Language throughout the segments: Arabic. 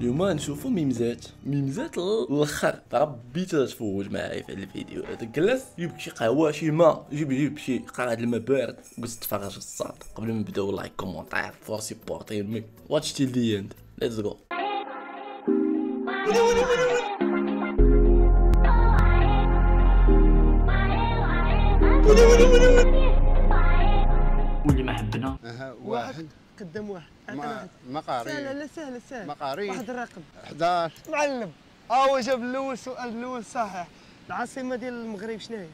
اليوم نشوفوا ميمزات. ميمزات الآخر ربي تتفوج معايا في هذا الفيديو. هذا جلس جيب شي قهوة شي ماء جيب جيب شي قرعه الماء بارد قلت تفرج الصاد. قبل ما نبداو لايك كومونتير فور سيبورتي مي واتش تيل دي اند ليتس جو واللي ما حبنا. واحد. قدام واحد. ما سهلة مقاري لا سهلة سهلة. مقاري واحد الرقم. 11 معلم. هو جاب الأول السؤال الأول صحيح. العاصمة ديال المغرب شنو هي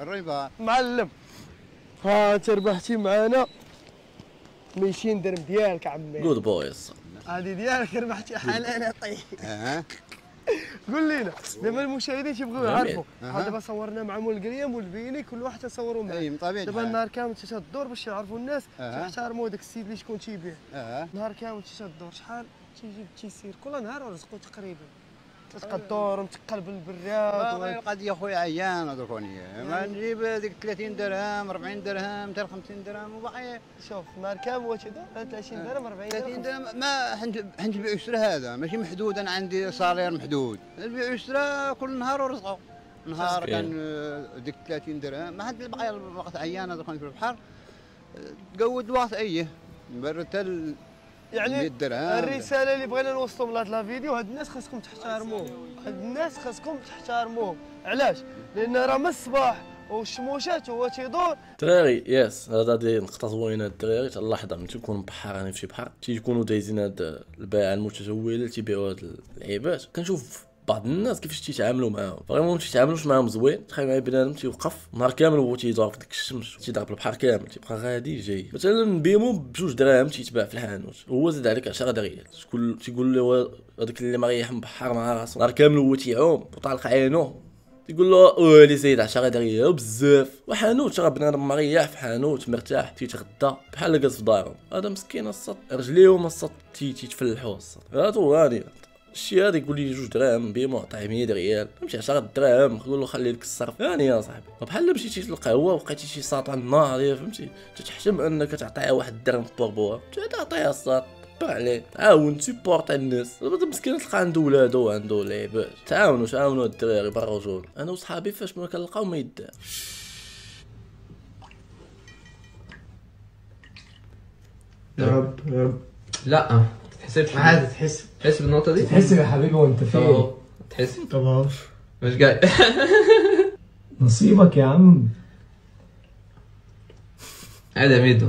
الرباط معلم. ها انت ربحتي معانا 200 درهم ديالك عمي. جود بويز هذه ديالك ربحتي. حلال طيب أها قول لينا. دابا المشاهدين تيبغيو جميل. يعرفوا. دابا صورنا مع مول القريه مول البيني كل واحد تصوروا معاه أي من طبيعة دابا. النهار كامل انت تدور باش يعرفوا الناس. أها. تحترموا داك السيد اللي شكون تيبيع؟ أها. نهار كامل انت تدور شحال؟ تيجيب تيسير كل نهار ورزقو تقريبا. تبقى تدور ومتقل بالبراد باغي و- القضية خويا عيان هذوكوني ما نجيب هذيك 30 درهم 40 درهم 250 درهم وباقي. شوف كامل واش يدور 30 درهم 40 30 درهم. درهم. ما حنت حنت البيع والشراء هذا. ماشي محدود أنا عندي صالير محدود. البيع والشراء كل نهار ورزقه. نهار صحيح. كان آه، ديك 30 درهم. ما حد باقي الوقت عيان هذوكوني في البحر. آه، تقود الوقت إيه برد حتى يعني 100 درهم. الرسالة اللي بغينا نوصلوا من هذا لا فيديو هاد الناس خاصكم تحترموهم هاد الناس خاصكم تحترموهم علاش؟ لأن راه من الصباح والشموشات هو تيدور. الدراري يس هذا دي نقطة زوينة. الدراري اللحظة ملي تكون بحراني في شي بحر تيكونوا دايزين هاد البائع المتجول تيبيعوا هاد اللعيبات كنشوف بعض الناس كيفاش تيتعاملوا معاهم؟ فريمون ما تيتعاملوش معاهم زوين تخيل معايا بنادم تيوقف نهار كامل وهو تيدور في ديك الشمس تيضرب البحر كامل تيبقى غادي جاي. مثلا بيمو بجوج دراهم تيتباع في الحانوت هو زاد عليك 10 دريال. تقول تيقول له هذاك اللي مريح من بحر مع راسو. نهار كامل هو تيعوم وطالق عينو. يقول له ويلي سيد 10 دريال بزاف. وحانوت راه بنادم مريح في حانوت مرتاح تيتغدى بحال جالس في دارو هذا مسكين الصط رجليهم الصط تي- تيتفلحوا الصط. هاتو هاني الشي هذا يقول لي جوج دراهم بيمو عطيه 100 ريال. نمشي 10 دراهم نقول له خلي لك الصرف. هاني يا صاحبي. بحال مشيتي للقهوه وبقيتي شي ساطع ناضيه فهمتي؟ تتحشم أنك تعطيها واحد الدرهم بور بوها تعطيها الساط كبر عليه. تعاون سيبورت المسكين دابا مسكين تلقى عنده ولادو وعنده لعيبات. تعاونوا تعاونوا الدراري برا رجول أنا وصحابي فاش ما كنلقاو ما يدار رب رب. لا. تحسبش عادي تحس تحس بالنقطة دي؟ تحس يا حبيبي وانت طب فين؟ اهو. تحس طبعا مش جاي. نصيبك يا عم. عادي يا ميدو.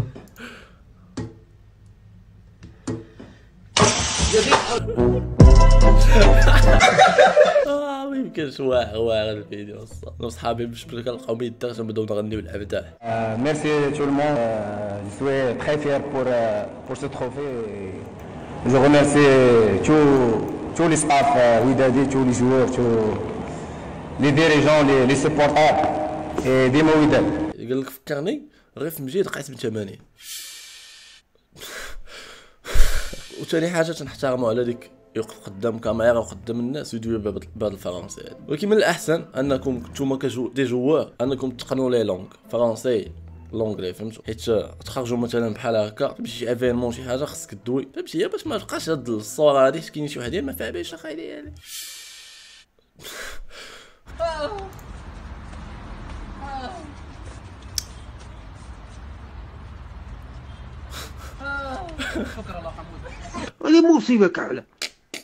آه ما يمكنش واعر واعر الفيديو الصاد أنا وصحابي باش ملي كنلقاو يدار تنبداو نغنيو الابداع Euh, merci tout le monde. Euh, je suis très fier pour, euh, pour Je remercie tous, tous les staffs, euh, Widadi, tous les joueurs, tous les dirigeants, les, les supporters. Et Dimo Widad. قال لك فكرني غير في مجيد قاسم 80 وثاني حاجة تنحترموا على ديك يوقف قدام كاميرا وقدام الناس ويدوي بهاد الفرنسي. ولكن من الأحسن أنكم نتوما كجو دي جوار أنكم تقنوا لي لونغ. فرنسي. لونغلي فهمتوا حيت تخرجوا مثلا بحال هكا تمشي شي ايفينمون شي حاجة خصك دوي فهمتي هي باش ما تبقاش هاد الصورة هادي كاين شي وحدين ما فيها باش خايلي. يعني هذه مصيبة كاملة.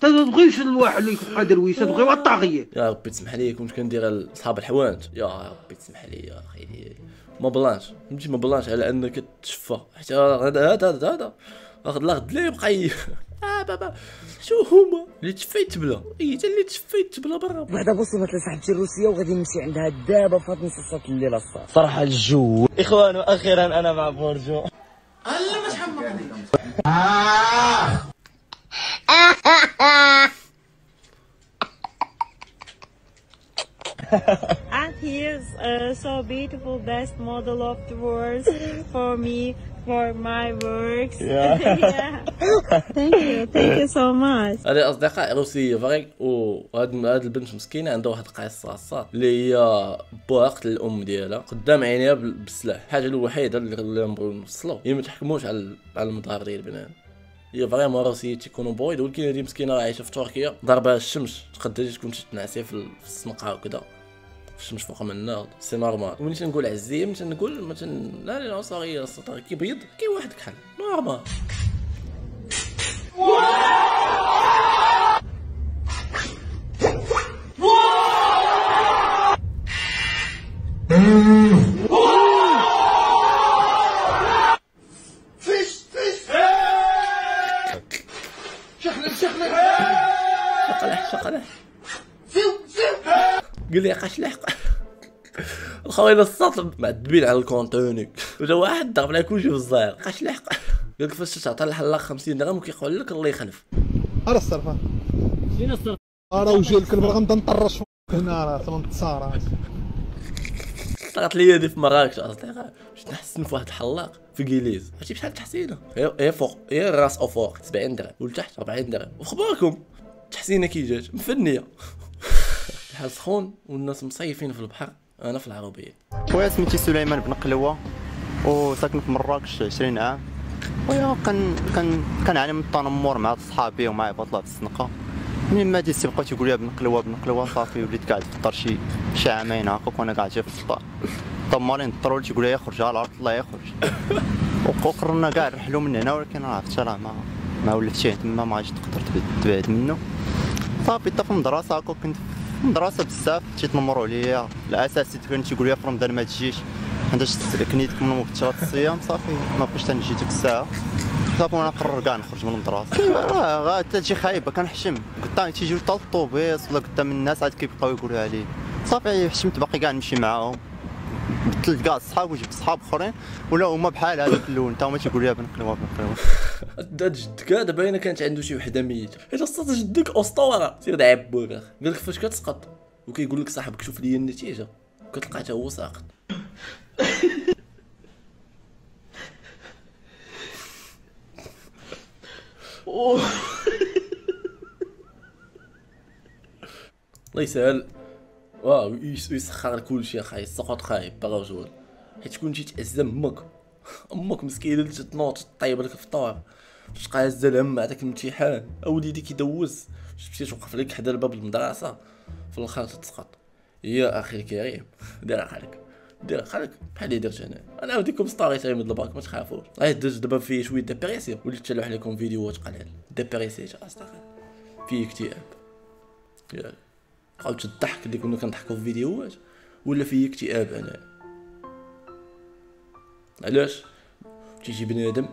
انت ما تبغيش الواحد اللي يبقى درويش تبغي الطاغية. يا ربي تسمح لي كنت كندير لصحاب الحوانت يا ربي تسمح لي يا أخي ما بلانش. فهمتي ما بلانش على أنك تشفى. حتى هذا هذا هذا هذا أخذ لا غد لي يبقى آه بابا. شو هما؟ اللي تفيت تبلا إي حتى اللي تفيت تبلا برا. بعدا وصلت لصاحبتي الروسيه وغادي نمشي عندها دابا فات نص ساعه الليل الصاد صراحة الجو. اخوان وأخيرا أنا مع بورجو. And he is uh, so beautiful, best model of the world for me, for my works. Yeah. Thank you, thank you so much. هذه أصدقاء روسيه فريق وهاد هاد البنت مسكينة عندها واحد القصة الصاد اللي هي باها قتل الام ديالها قدام عينيها بال- بالسلاح الحاجة الوحيدة اللي اللي نبغيو نوصلو هي ما تحكموش على على المظهر ديال البنات هي vraiment روسيه تيكونوا بويض ولكن هذه مسكينة راه عايشه في تركيا. ضربها الشمس تقدر تكون تنعسي في الزنقه وكذا الشمس فوق منا c'est normal. وملي تنقول عزيه ملي تنقول مثلا لا لا الساط كيبيض كي واحد كحل. normal. قال لي قشلح الخوين السطر معذبين على الكونتوني وجا واحد ضرب على كلشي في الظاهر قشلح قال لك فاش تعطي الحلاق 50 درهم وكيقول لك الله يخلف. راه الصرفة. فين الصرف راه وجه الكلب راه غنبدا نطرش هنا راه تنتصار طلعت لي هذه في مراكش أصدقاء. باش نحسن في واحد الحلاق في كيليز عرفتي بشحال تحسينه هي فوق. هي الراس أو فوق 70 درهم. والتحت 40 درهم. وخبركم؟ تحسينة كي جات. مفنية. الحال سخون والناس مصيفين في البحر أنا في العربية. خويا سميتي سليمان بن قلوة وساكن في مراكش 20 عام. خويا كان كان كنعاني من التنمر مع صحابي ومع عباد الله في الزنقه من ما ديسي بقيت يقول لي بن قلوة بن قلوة صافي وليت قاعد في الدار شي شي عامين هكاك وأنا قاعد في السطح طمارين الطرول تيقول لي يخرج على الله يخرج. وقررنا كاع نرحلوا من هنا ولكن عرفت راه ما ما ولات شي تما ما غاديش تقدر تبعد- منه. صافي في المدرسة هكا كنت المدرسة بزاف تيتنمروا عليا. الاساسي كان تيقول لي في رمضان ما تجيش. عنداش كنيتك من شهر الصيام صافي. ما بقيتش تنجي ديك الساعة. صافي وأنا قرر كاع نخرج من المدرسة. راه تجي خايبه كنحشم. قدام تيجيو حتى الطوبيس ولا قدام الناس عاد كيبقاو يقولوا عليه. صافي حشمت باقي كاع نمشي معاهم. بدلت كاع الصحاب وجبت صحاب أخرين ولا هما بحال هذاك الأول. تا هما تيقولوا لي بن قلوه بن جدك هذا باينه كانت عنده شي وحدة ميتة. حيت أصلا جدك أسطورة. سير دعب بوك قال لك فاش كتسقط؟ وكيقول لك صاحبك شوف لي النتيجة. كتلقى حتى هو ساقط. الله يسهل. واو يس- يسخر كلشي اخاي السقط خايب برجل حيت كون جيت تعزم أمك أمك مسكينة اللي تتنوض طيب لك الفطور باش هازه الهم هذاك الامتحان أوليدي كيدوز باش تمشي توقف لك حدا الباب المدرسة؟ في الآخر تتسقط يا أخي الكريم دير عقلك دير عقلك بحال اللي درت أنا. أنا نوريكم story time د الباك ما تخافوش. غير درت دابا فيه شوية dépression وليت تلوح لكم فيديوهات قليل. dépressé اصدقائي فيه اكتئاب. ياك عاودت الضحك اللي كنا كنضحكوا في فيديوهات ولا فيه اكتئاب أنا. علاش؟ تيجي بنادم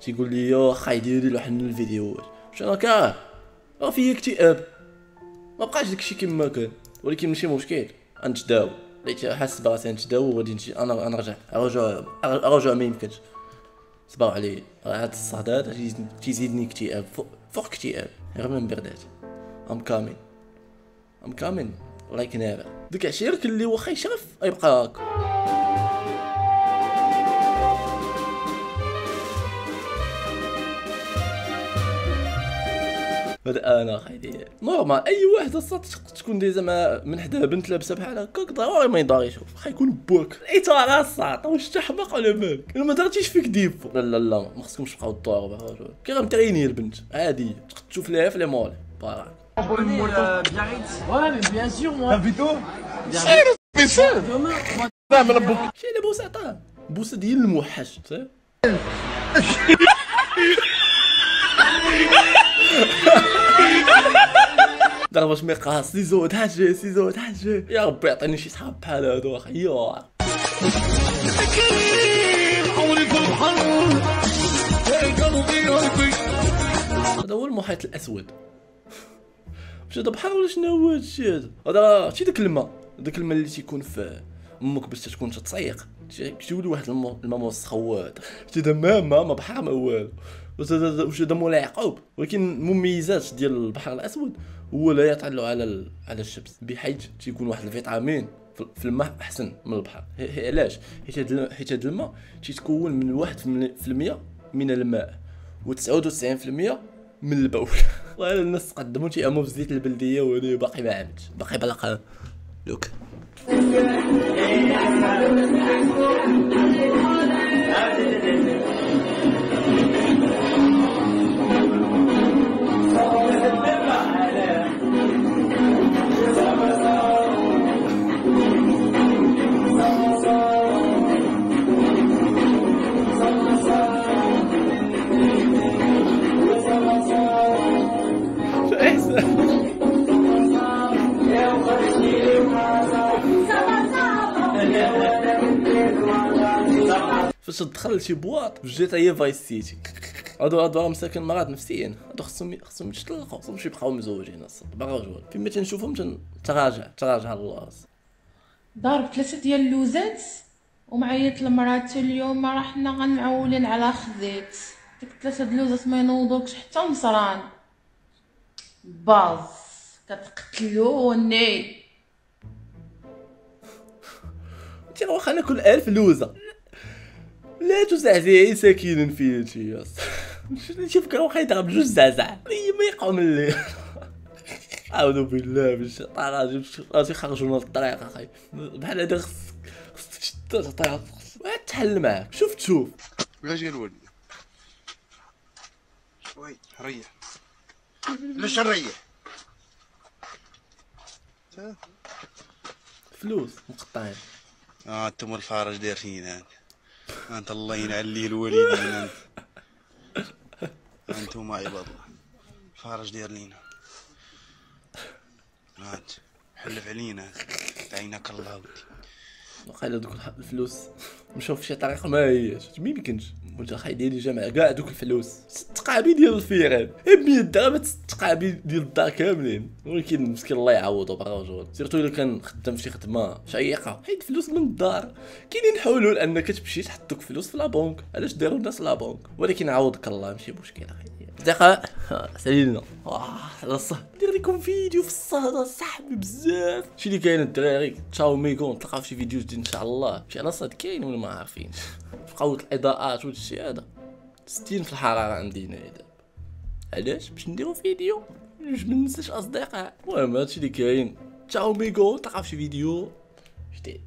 تيقول لي يا خاي ديري لي واحد من الفيديوهات. واش أنا كاره راه فيه اكتئاب. ما بقاش داكشي كما كان ولكن ماشي مشكل. غنتداوى لقيت حاسس براسي نتداوى وغادي نجي. أنا أنا رجع رجع رجع ما يمكنش. صباو علي هاد الصهد تيزيد- تيزيدني اكتئاب فوق اكتئاب. غير من بردات ام كامين ام كامين لايك نيفر ديك عشيرك اللي واخا يشرف يبقى هاك هذا أنا خايدي نورمال أي واحد الصات تكون دايزه مع من حدا بنت لابسة بحال هكاك ضروري ما يدار يشوف. خا يكون بوك. الاطار الصاط واش على بالك إلا ما درتيش فيك ديفو لا لا لا ما خصكمش تبقاو تضاربوا بحال كي غمتريني البنت عاديه تقد تشوف ليها في لي مول. Ouais, mais bien sûr, moi. لا بوسه ديال الموحش فهمت ضرب واش ميقاس سيزو تحجي سيزو تحجي يا ربي يعطيني شي صحاب بحال هادو أخي يا هذا هو المحيط الاسود هذا بحر ولا شنو هو هادشي هذا؟ هذا شي داك الماء داك الماء اللي تيكون في أمك باش تكون تتصيق تجيولي واحد الماء موسخوات شي هذا ما ما بحر ما والو واش هذا هذا مولا يعقوب؟ ولكن المميزات ديال البحر الأسود هو لا يطلع على. على الشمس. بحيث تيكون واحد الفيتامين في- الماء أحسن من البحر. علاش؟ حيت الم- حيت هاد الماء تيتكون من واحد في المية من الماء. و99% من البول. والله الناس تقدموا تياموا بزيت البلدية وأنا باقي ما عملتش باقي بلقى لوك فاش تدخل لشي بواط جات هي فايس سيتي هادو هادو مساكن مرض نفسيين. هادو خصهم خصهم يتطلقوا خصهم يبقاو مزوجين الصاد باغا رجل فيما تنشوفهم تنتراجع تراجع الله ضارب ثلاثة ديال اللوزات ومعيط لمراتو اليوم ما رحنا غنعولين على خذيت ديك ثلاثة د اللوزات ما ينوضوكش حتى نصران. باز. كتقتلوني. انت واخا ناكل ألف لوزة. لا تزعزعي ساكنا في انت يا شي فكرة واخا يضرب جوج زعزع. ما يقوم الليل أعوذ بالله من الشيطان الرجيم. راسي خرجونا للطريق أخي. بحال هذا خصك خصك تشد الطريق تحل معاك. شوف تشوف. واش قال ولدي شوي ريح. ليش نريح فلوس مقطعين. آه أنتم الفارج داير فينا أنت الله ينعلي الوالدين أنتم عباد الله الفارج داير لينا. انت حلف علينا. عينك الله. ودي وقال دوك الفلوس. مشاو في شي طريقه ما هياش ما يمكنش. ديالي جمع كاع دوك الفلوس. ست قابي ديال الفيران. ب 100 درهم ست قابي ديال الدار كاملين. ولكن مسكين الله يعوضو برجل سيرتو إلا كان خدام شي خدمة شيقة. حيد فلوس من الدار. كاينين حلول انك تمشي تحط دوك فلوس في la banque علاش داروا الناس la banque ولكن عوضك الله ماشي مشكل. أخي اصدقاء سالينا على الصح. ندير لكم فيديو في الصهد صاحبي بزاف. شي اللي كاين الدراري تشاو ميكون تلقاو في فيديو جديد إن شاء الله. شي على الصهد كاين ما عارفينش في قوة الإضاءات وهادشي هذا. 60 في الحرارة عندي هنايا دابا علاش؟ باش نديرو فيديو. باش ما ننساش أصدقاء. المهم هادشي اللي كاين. تشاو ميكو تلقاو في فيديو. جديد